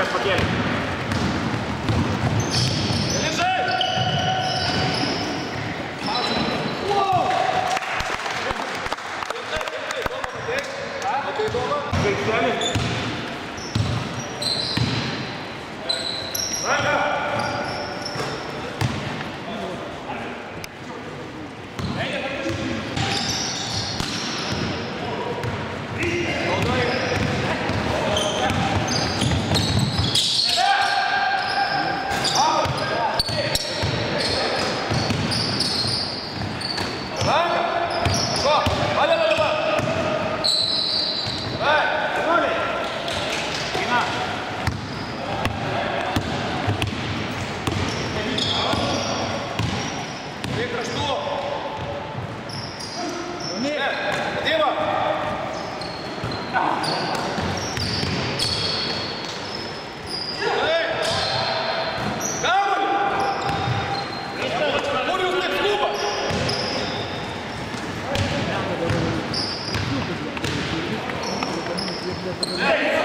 Роберт Факель. Ты дома? Hey!